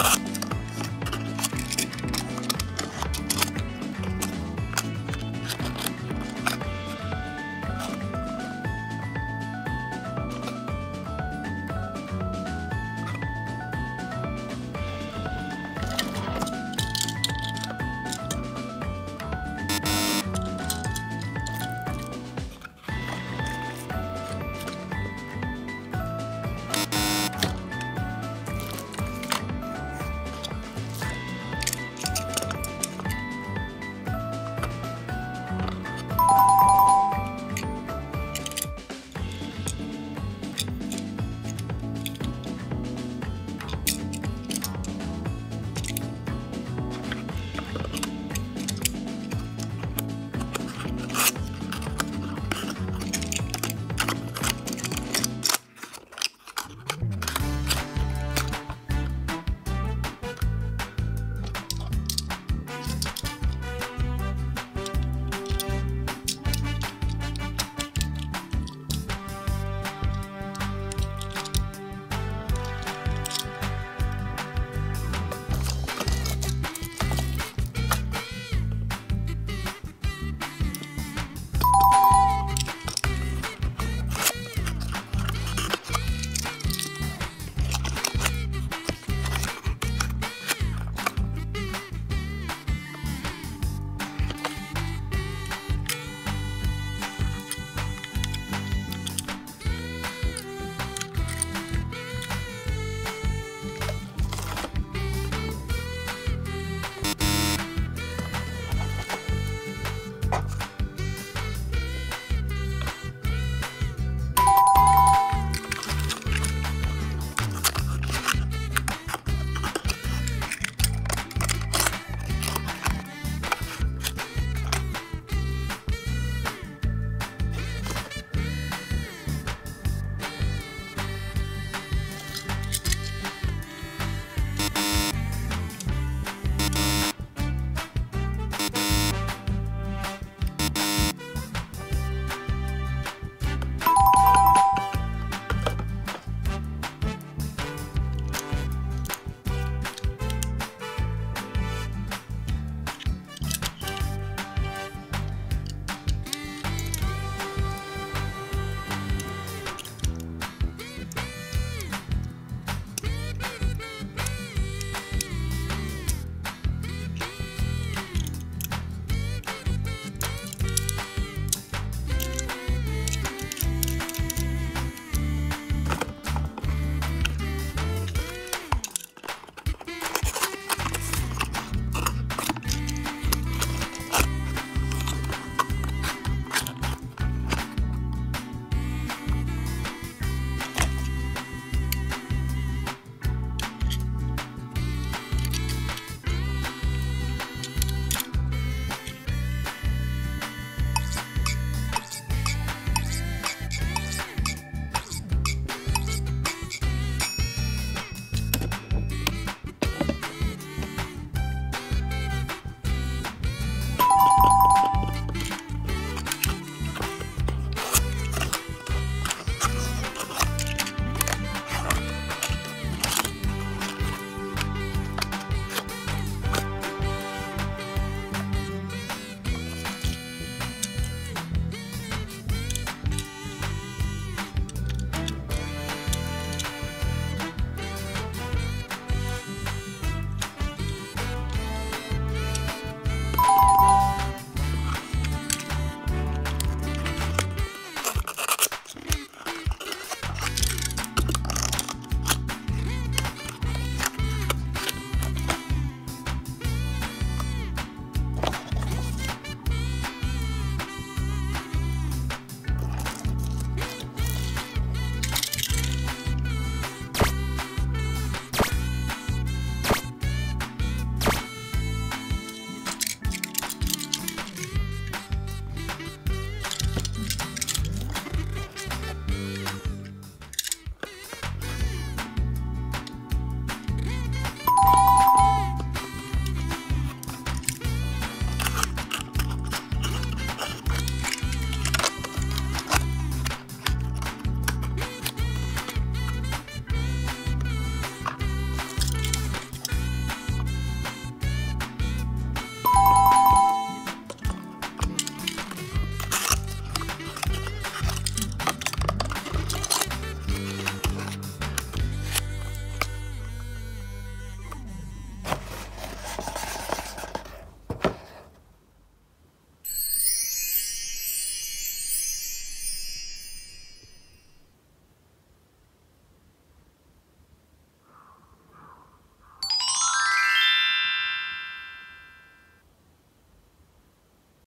you